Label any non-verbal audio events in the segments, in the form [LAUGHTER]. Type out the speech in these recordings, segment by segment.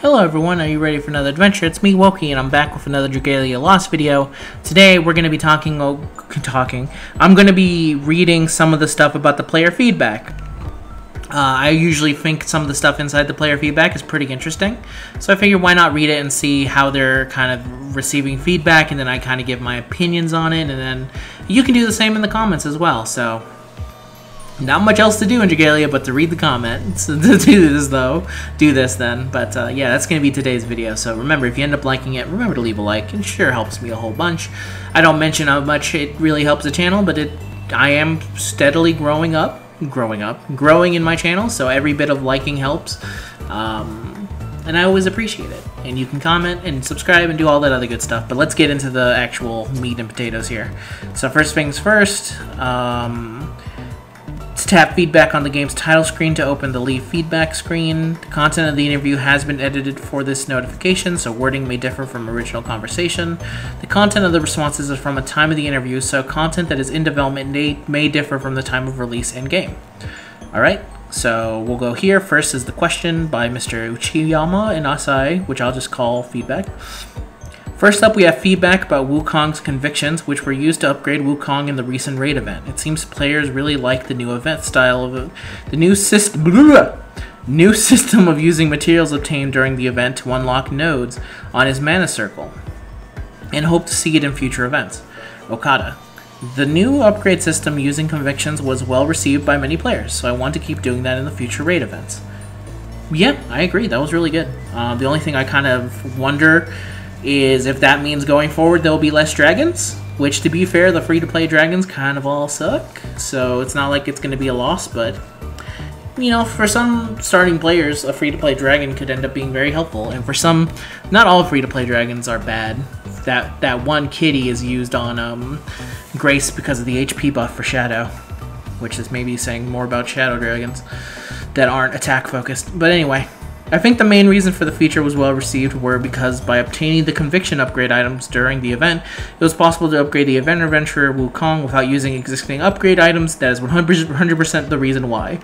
Hello everyone, are you ready for another adventure? It's me, Wokey, and I'm back with another Dragalia Lost video. Today we're going to be talking, oh, [LAUGHS] talking, I'm going to be reading some of the stuff about the player feedback. Uh, I usually think some of the stuff inside the player feedback is pretty interesting, so I figured why not read it and see how they're kind of receiving feedback, and then I kind of give my opinions on it, and then you can do the same in the comments as well, so not much else to do in Dragalia but to read the comments. [LAUGHS] to do this though, do this then. But uh, yeah, that's going to be today's video. So remember, if you end up liking it, remember to leave a like. It sure helps me a whole bunch. I don't mention how much it really helps the channel, but it I am steadily growing up, growing up, growing in my channel. So every bit of liking helps. Um, and I always appreciate it. And you can comment and subscribe and do all that other good stuff. But let's get into the actual meat and potatoes here. So first things first. Um, tap feedback on the game's title screen to open the leave feedback screen. The content of the interview has been edited for this notification, so wording may differ from original conversation. The content of the responses is from a time of the interview, so content that is in development may, may differ from the time of release in game. Alright, so we'll go here. First is the question by Mr. Uchiyama and Asai, which I'll just call feedback. First up, we have feedback about Wukong's convictions, which were used to upgrade Wukong in the recent raid event. It seems players really like the new event style of. The new system, new [LAUGHS] system of using materials obtained during the event to unlock nodes on his mana circle, and hope to see it in future events. Okada. The new upgrade system using convictions was well received by many players, so I want to keep doing that in the future raid events. Yeah, I agree. That was really good. Uh, the only thing I kind of wonder is if that means going forward there'll be less dragons, which to be fair, the free-to-play dragons kind of all suck, so it's not like it's going to be a loss, but you know, for some starting players, a free-to-play dragon could end up being very helpful, and for some, not all free-to-play dragons are bad. That that one kitty is used on um, Grace because of the HP buff for Shadow, which is maybe saying more about Shadow dragons that aren't attack focused. But anyway, I think the main reason for the feature was well received were because by obtaining the conviction upgrade items during the event, it was possible to upgrade the event adventurer Wukong without using existing upgrade items. That is 100% the reason why.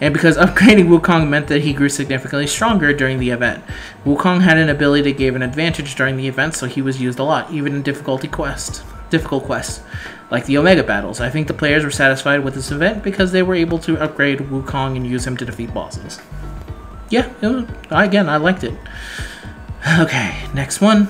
And because [LAUGHS] upgrading Wukong meant that he grew significantly stronger during the event. Wukong had an ability that gave an advantage during the event, so he was used a lot, even in difficulty quest, difficult quests, like the Omega battles. I think the players were satisfied with this event because they were able to upgrade Wukong and use him to defeat bosses yeah, was, again, I liked it. [SIGHS] Okay, next one.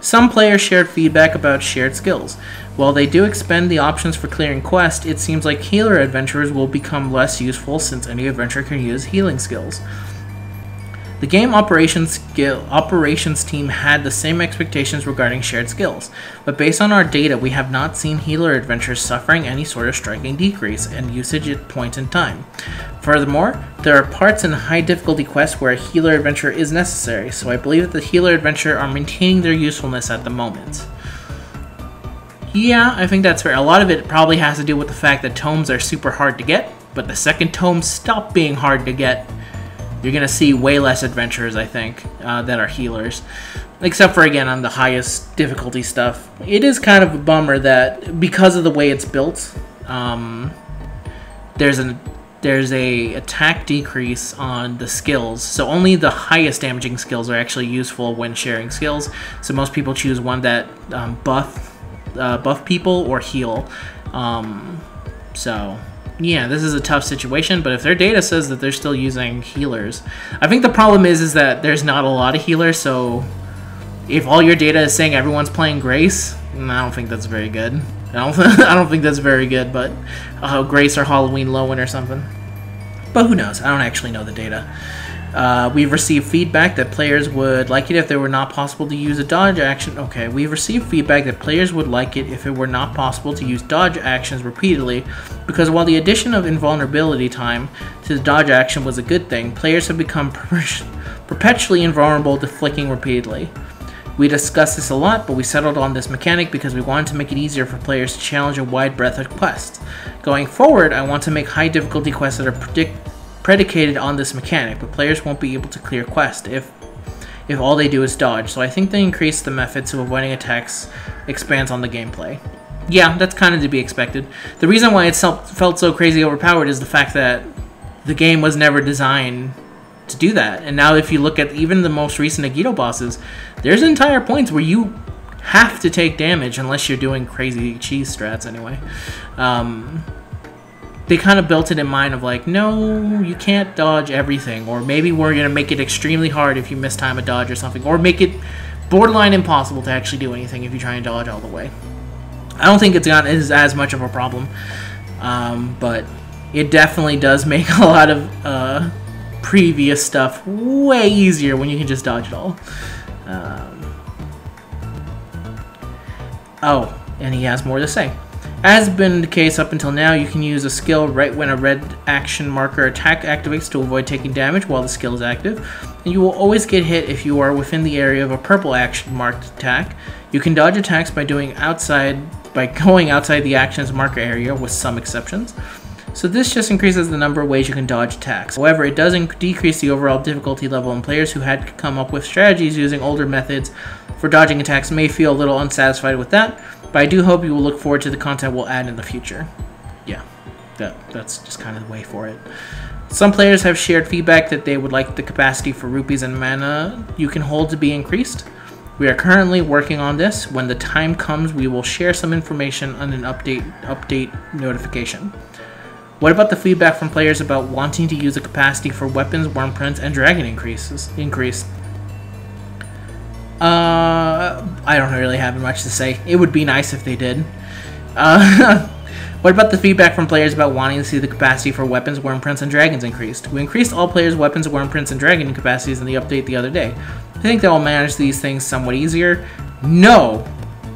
Some players shared feedback about shared skills. While they do expend the options for clearing quests, it seems like healer adventurers will become less useful since any adventurer can use healing skills. The game operations skill operations team had the same expectations regarding shared skills, but based on our data, we have not seen healer adventures suffering any sort of striking decrease in usage at point in time. Furthermore, there are parts in high difficulty quests where a healer adventure is necessary, so I believe that the healer adventure are maintaining their usefulness at the moment. Yeah, I think that's fair. A lot of it probably has to do with the fact that tomes are super hard to get, but the second tomes stop being hard to get you're going to see way less adventurers, I think, uh, that are healers. Except for, again, on the highest difficulty stuff. It is kind of a bummer that, because of the way it's built, um, there's an there's a attack decrease on the skills. So only the highest damaging skills are actually useful when sharing skills. So most people choose one that um, buff uh, buff people or heal. Um, so yeah, this is a tough situation, but if their data says that they're still using healers, I think the problem is is that there's not a lot of healers, so if all your data is saying everyone's playing Grace, I don't think that's very good. I don't, [LAUGHS] I don't think that's very good, but uh, Grace or Halloween Lowen or something. But who knows? I don't actually know the data. Uh, we've received feedback that players would like it if it were not possible to use a dodge action. Okay, we've received feedback that players would like it if it were not possible to use dodge actions repeatedly, because while the addition of invulnerability time to the dodge action was a good thing, players have become [LAUGHS] per perpetually invulnerable to flicking repeatedly. We discussed this a lot, but we settled on this mechanic because we wanted to make it easier for players to challenge a wide breadth of quests. Going forward, I want to make high difficulty quests that are predict predicated on this mechanic, but players won't be able to clear quest if if all they do is dodge, so I think they increase the methods of avoiding attacks expands on the gameplay. Yeah, that's kind of to be expected. The reason why it felt so crazy overpowered is the fact that the game was never designed to do that. And now, if you look at even the most recent Agito bosses, there's entire points where you have to take damage unless you're doing crazy cheese strats anyway. Um, they kind of built it in mind of like, no, you can't dodge everything, or maybe we're gonna make it extremely hard if you miss time a dodge or something, or make it borderline impossible to actually do anything if you try and dodge all the way. I don't think it's got is as much of a problem, um, but it definitely does make a lot of uh, previous stuff way easier when you can just dodge it all. Um, oh, and he has more to say. As been the case up until now, you can use a skill right when a red action marker attack activates to avoid taking damage while the skill is active, and you will always get hit if you are within the area of a purple action marked attack. You can dodge attacks by doing outside by [LAUGHS] going outside the action's marker area with some exceptions. So this just increases the number of ways you can dodge attacks. However, it does decrease the overall difficulty level and players who had come up with strategies using older methods for dodging attacks may feel a little unsatisfied with that, but I do hope you will look forward to the content we'll add in the future. Yeah, that, that's just kind of the way for it. Some players have shared feedback that they would like the capacity for rupees and mana you can hold to be increased. We are currently working on this. When the time comes, we will share some information on an update update notification. What about the feedback from players about wanting to use the capacity for weapons, Wurmprints, and dragon increases increase? Uh, I don't really have much to say. It would be nice if they did. Uh, [LAUGHS] what about the feedback from players about wanting to see the capacity for weapons, Wurmprints, and dragons increased? We increased all players' weapons, Wurmprints, and dragon capacities in the update the other day. I think they will manage these things somewhat easier. No!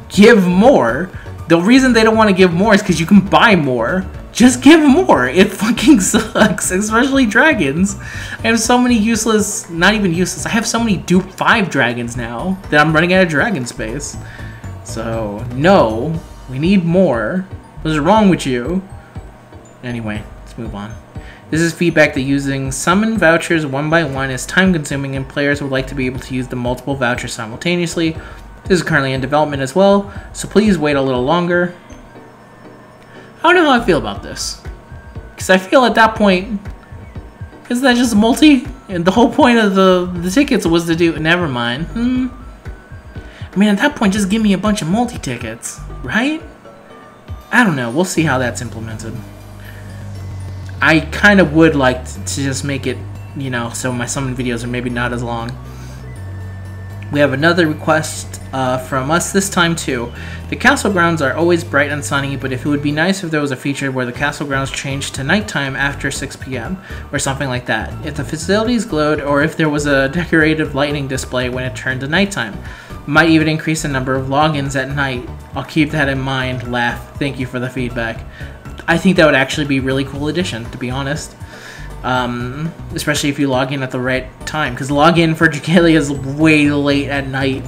Give more! The reason they don't want to give more is because you can buy more. Just give more. It fucking [LAUGHS] sucks, especially dragons. I have so many useless, not even useless, I have so many dupe 5 dragons now that I'm running out of dragon space. So, no, we need more. What's wrong with you? Anyway, let's move on. This is feedback that using summon vouchers one by one is time consuming and players would like to be able to use the multiple vouchers simultaneously. This is currently in development as well, so please wait a little longer. I don't know how I feel about this. Because I feel at that point, isn't that just multi? And the whole point of the, the tickets was to do, never mind. Hmm. I mean, at that point, just give me a bunch of multi-tickets, right? I don't know. We'll see how that's implemented. I kind of would like to just make it, you know, so my summon videos are maybe not as long. We have another request uh, from us this time too. The castle grounds are always bright and sunny, but if it would be nice if there was a feature where the castle grounds changed to nighttime after 6 p.m. or something like that. If the facilities glowed or if there was a [LAUGHS] decorative lightning display when it turned to nighttime. Might even increase the number of logins at night. I'll keep that in mind, laugh. Thank you for the feedback. I think that would actually be a really cool addition, to be honest. Um, especially if you log in at the right time, because login for Dragalia is way late at night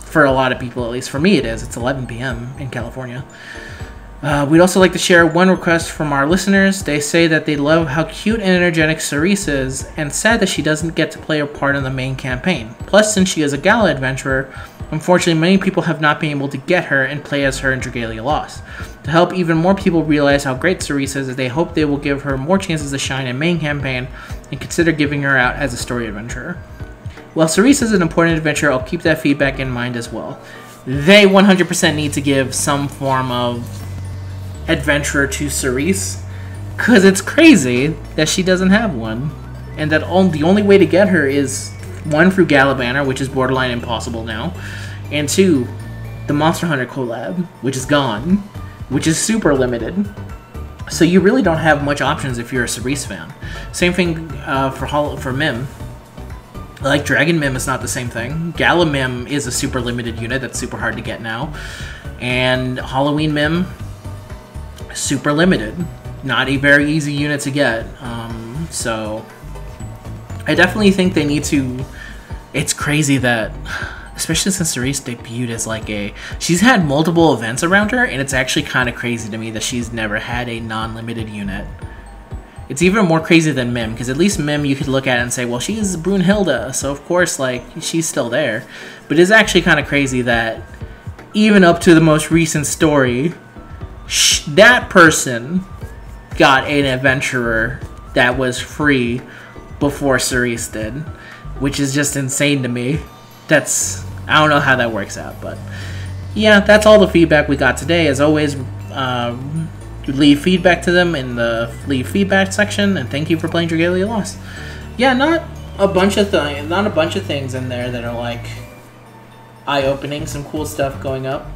for a lot of people, at least for me it is. It's 11 p.m. in California. Uh, we'd also like to share one request from our listeners. They say that they love how cute and energetic Cerise is, and sad that she doesn't get to play a part in the main campaign. Plus, since she is a gala adventurer, unfortunately many people have not been able to get her and play as her in Dragalia Lost. To help even more people realize how great Cerise is, they hope they will give her more chances to shine in main campaign and consider giving her out as a story adventurer. While Cerise is an important adventurer, I'll keep that feedback in mind as well. They 100% need to give some form of adventurer to Cerise. Because it's crazy that she doesn't have one. And that the only way to get her is one through Galabanner, which is borderline impossible now, and two, the Monster Hunter collab, which is gone, which is super limited. So you really don't have much options if you're a Cerise fan. Same thing uh, for Hol for Mym. Like Dragon Mym is not the same thing. Gala Mym is a super limited unit that's super hard to get now. And Halloween Mym super limited. Not a very easy unit to get. Um, so I definitely think they need to. It's crazy that, especially since Cerise debuted as like a, she's had multiple events around her, and it's actually kind of crazy to me that she's never had a non-limited unit. It's even more crazy than Mym, because at least Mym you could look at and say, well, she's Brunhilde, so of course, like, she's still there. But it's actually kind of crazy that even up to the most recent story, that person got an adventurer that was free before Cerise did, which is just insane to me. That's I don't know how that works out, but yeah, that's all the feedback we got today. As always, um, leave feedback to them in the leave feedback section, and thank you for playing Dragalia Lost. Yeah, not a bunch of things, not a bunch of things in there that are like eye-opening. Some cool stuff going up.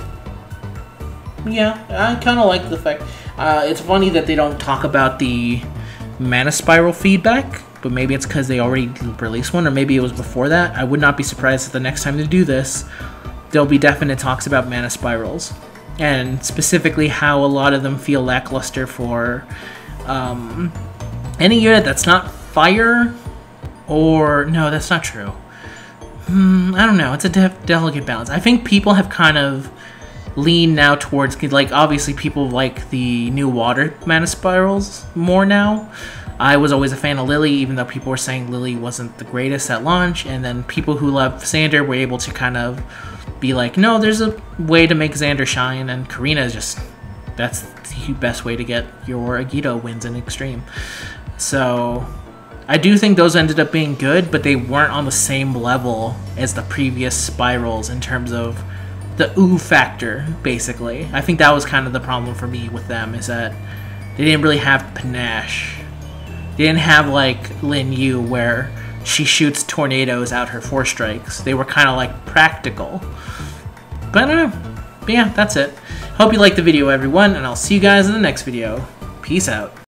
Yeah, I kind of like the fact. Uh, it's funny that they don't talk about the mana spiral feedback, but maybe it's because they already released one, or maybe it was before that. I would not be surprised if the next time they do this, there'll be definite talks about mana spirals, and specifically how a lot of them feel lackluster for um, any unit that's not fire, or no, that's not true. Hmm, I don't know. It's a de delicate balance. I think people have kind of leaned now towards like obviously people like the new water mana spirals more now. I was always a fan of Lily, even though people were saying Lily wasn't the greatest at launch, and then people who love Xander were able to kind of be like, no, there's a way to make Xander shine, and Karina is just that's the best way to get your Agito wins in Extreme. So I do think those ended up being good, but they weren't on the same level as the previous spirals in terms of the ooh factor, basically. I think that was kind of the problem for me with them, is that they didn't really have panache. They didn't have like Lin You where she shoots tornadoes out her four strikes. They were kind of like practical. But I don't know. But yeah, that's it. Hope you liked the video, everyone, and I'll see you guys in the next video. Peace out.